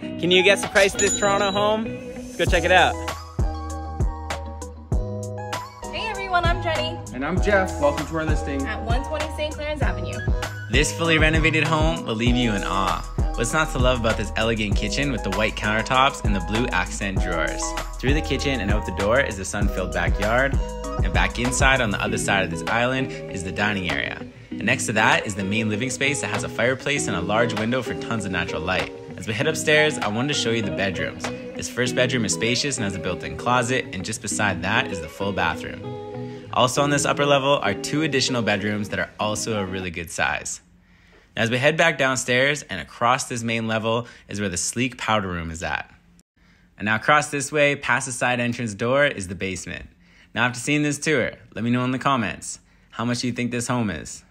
Can you guess the price of this Toronto home? Let's go check it out. Hey everyone, I'm Jenny And I'm Jeff. Welcome to our listing. at 120 St. Clarens Avenue. This fully renovated home will leave you in awe. What's not to love about this elegant kitchen with the white countertops and the blue accent drawers? Through the kitchen and out the door is the sun-filled backyard, and back inside on the other side of this island is the dining area. And next to that is the main living space that has a fireplace and a large window for tons of natural light. As we head upstairs, I wanted to show you the bedrooms. This first bedroom is spacious and has a built-in closet, and just beside that is the full bathroom. Also on this upper level are two additional bedrooms that are also a really good size. Now, as we head back downstairs and across this main level is where the sleek powder room is at. And now across this way, past the side entrance door, is the basement. Now after seeing this tour, let me know in the comments, how much you think this home is?